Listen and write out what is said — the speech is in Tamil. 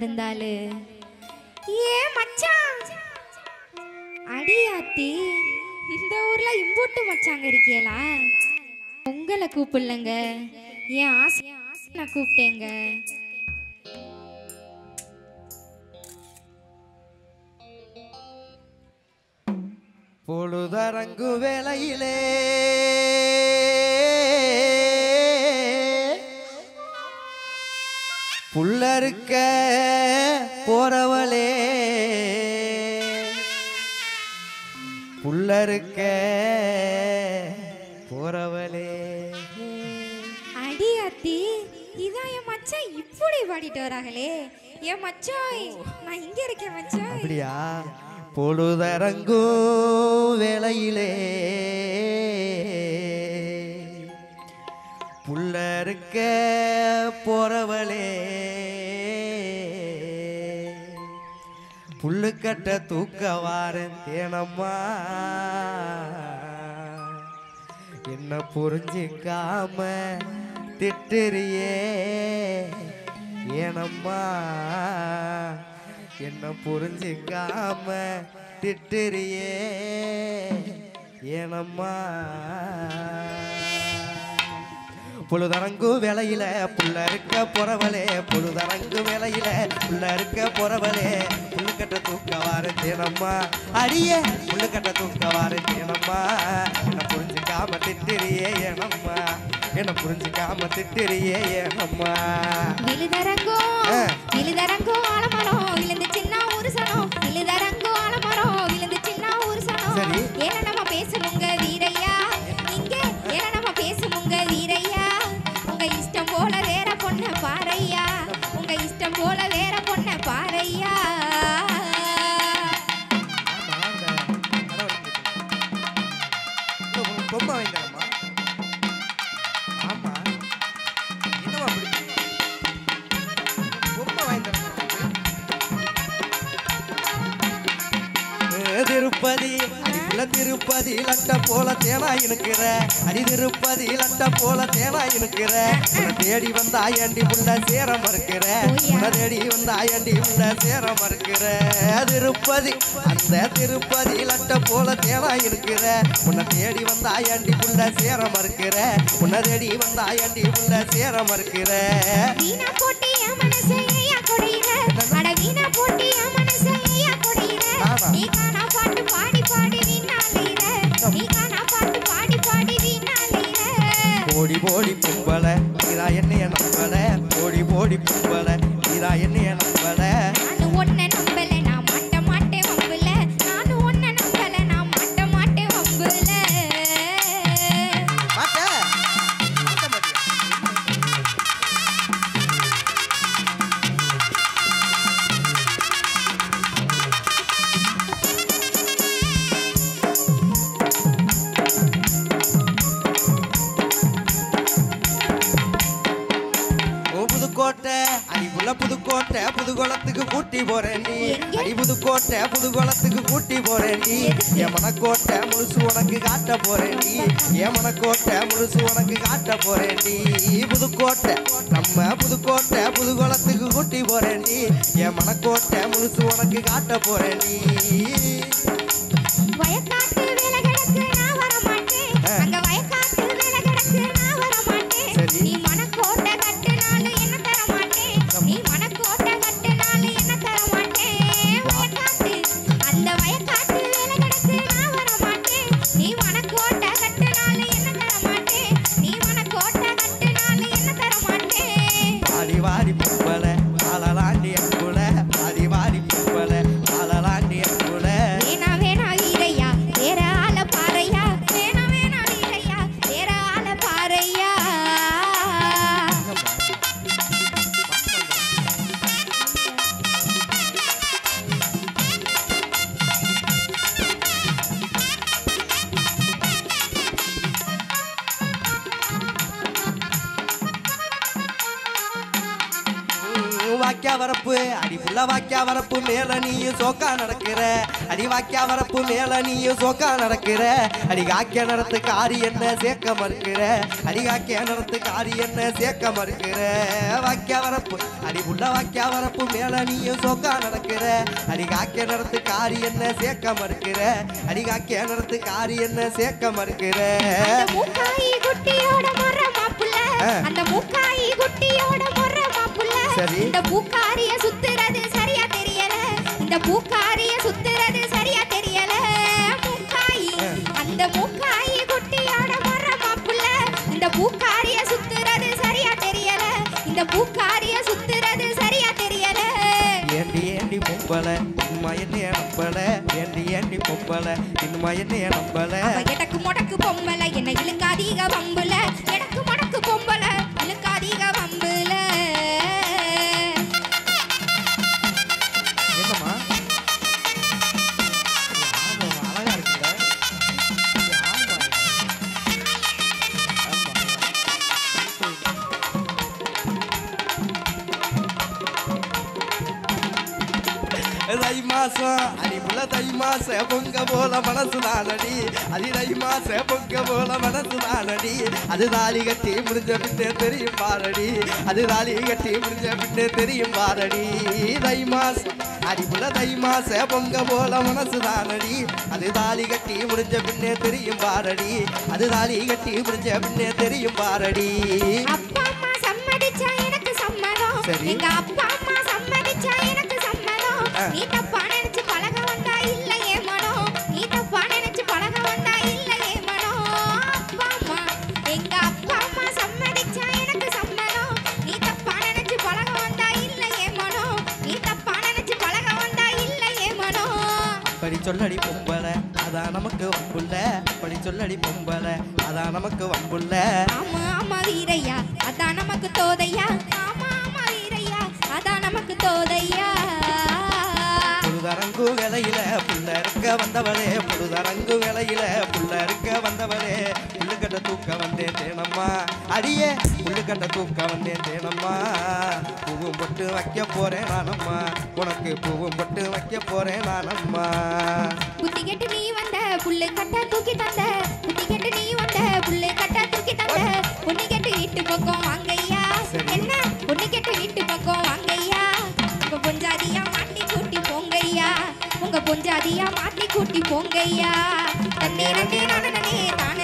இருந்தாலு? ஏ மச்சான் அடியாத்தி இந்த ஊர்ல இம்போட்டு மச்சாங்க இருக்கியலா உங்களை கூப்பிடலங்க. ஏன் ஆசை நான் கூப்பிட்டேங்க. பொழுதரங்கு வேலையிலே புல்லறுக்க போறவளே. புல்லறுக்க போறவளே. அடியாத்தி இதான் என் மச்சான் இப்படி பாடிட்டு வராங்களே. என் மச்சாய் நான் இங்க இருக்கேன் மச்சாய் அப்படியா? பொழுதரங்கும் வேளையிலே. புல்லறுக்க போறவளே. புல்லுக்கட்ட தூக்க வாரன் தேனம்மா. என்ன புரிஞ்சிக்காம திட்டுறியே ஏனம்மா. என்ன புரிஞ்சிக்காம திட்டுறியே ஏனம்மா. பொழுதரங்கு வேலையில புள்ள இருக்க பொறவலே பொழுதரங்கு வேலையில புள்ள இருக்க பொறவலே புல்லுக்கட்ட தூக்க வாரு தேனம்மா. அடிய புல்லுக்கட்ட தூக்க வாரு தேனம்மா. என்ன புரிஞ்சுக்காம திட்டுறியே ஏனம்மா. என்ன புரிஞ்சுக்காம திட்டுறியே ஏனம்மா. விழுதரங்கோ. விழுதரங்கோ ஆலமரம் விழுந்து சின்ன ஒரு சனம். விழுதரங்கோ ஆலமரம் விழுந்து சின்ன ஒரு சனம். சரி. அடிப்புல திருப்பதி லட்ட போல தேனா இனுக்கிற அடி திருப்பதி லட்ட போல தேனா இனுக்கிற உன்னை தேடி வந்த ஏண்டி புள்ள சேர மறுக்கிற. உன்னை தேடி வந்தா ஏண்டி புள்ள சேர மறுக்கிற. திருப்பதி அந்த திருப்பதி லட்ட போல தேனா இனுக்கிற உன்னை தேடி வந்தா ஏண்டி புள்ள சேர மறுக்கிற. உன்னை தேடி வந்த ஏண்டி புள்ள சேர மறுக்கிற. வீணா மனசை? போடி போறேன் நீ எங்க? அடி புதுக்கோட்டை புதுகுளத்துக்கு கூட்டி போறேன் நீ என் மனக்கோட்டை முழுசு உனக்கு காட்ட போறேன் நீ என் மனக்கோட்டை முழுசு உனக்கு காட்ட போறேன் நீ புதுக்கோட்டை நம்ம புதுக்கோட்டை புது குளத்துக்கு கூட்டி போறேன் நீ என் மனக்கோட்டை முழுசு உனக்கு காட்ட போறேன் நீ புள்ள வாக்கியா வரப்பு மேல நீயும் சோக்கா நடக்கிற. அடி வாக்கியா வரப்பு மேல நீயும் சோக்கா நடக்கிற. அடி காக்கிய நடத்து காரி என்ன சேர்க்க மறுக்கிற. அடி காக்கிய நடத்து காரி என்ன சேர்க்க மறுக்கிற. வாக்கியா வரப்பு அடி புள்ள வாக்கியா வரப்பு மேல நீயும் சோக்கா நடக்கிற. அடி காக்கிய நடத்து காரி என்ன சேர்க்க மறுக்கிற. அடி காக்கிய நடத்து காரி என்ன சேர்க்க மறுக்கிற. அந்த மூக்காயி குட்டியோட முற மாப்புள்ள. அந்த. இந்த பூக்காரிய சுத்துறது இந்த பூக்காரிய சுத்துறது சரியா தெரியல. மூக்காயி ஆ. அந்த மூக்காயி குட்டியோட முற மாப்புள்ள இந்த பூக்காரிய சுத்துறது சரியா தெரியல. இந்த பூக்காரிய சுத்துறது சரியா தெரியல. ஏண்டி ஏண்டி பொம்பளை? இன்னுமா என்னைய நம்பல ஏண்டி ஏண்டி பொம்பளை? இன்னுமா என்னைய நம்பல எடக்கு முடக்கு பொம்பளை. என்ன இழுக்காதீக வம்புல. எடக்கு முடக்கு பொம்பளை. மாசம் அடிப்புல தை மாச பொங்க போல மனசு தானடி அடி தை மாச பொங்க போல மனசு தானடி அது தாலி கட்டி முடிஞ்ச பின்னே தெரியும் பாரடி. அது தாலி கட்டி முடிஞ்ச பின்னே தெரியும் பாரடி. தை மாசம் அடிப்புல தை மாச பொங்க போல மனசு தானடி அது தாலி கட்டி முடிஞ்ச பின்னே தெரியும் பாரடி. அது தாலி கட்டி முடிஞ்ச பின்னே தெரியும் பாரடி. அப்பா அம்மா சம்மதிச்சா எனக்கு சம்மதம். எங்க அப்பா அம்மா சம்மதிச்சா எனக்கு சம்மதம். நீ தப்பா சொல்லடி பொம்பளை. அதான் நமக்கு வம்புள்ள. படி சொல்லடி பொம்பளை. அதான் நமக்கு வம்புள்ள. ஆமா ஆமா வீரையா. அதான் நமக்கு தோதையா. ஆமா ஆமா வீரையா. அதான் நமக்கு தோ புழுதரங்கு வேலையில புள்ள இருக்க வந்தவளே புழுதரங்கு வேலையில புள்ள இருக்க வந்தவளே. புள்ளுக்கட்ட தூக்க வந்தேன் தேனம்மா. அடியே புள்ளுக்கட்ட தூக்க வந்தேன் தேனம்மா. பூவும் பொட்டு வைக்க போறேன் நானம்மா. உனக்கு பூவும் பொட்டு வைக்க போறேன் நானம்மா. புத்தி கெட்டு நீ வந்த புல்லு கட்ட தூக்கி தந்த. புத்தி கெட்டு நீ வந்த புல்லு கட்ட தூக்கி தந்த. பொண்ணு கெட்டு வீட்டு பக்கம் வாங்கய்யா. சரி. என்ன? கொஞ்சம் அதிகா மாத்தி கூட்டி போங்கய்யா தன்னே நன்னே நானே நன்னே தானே.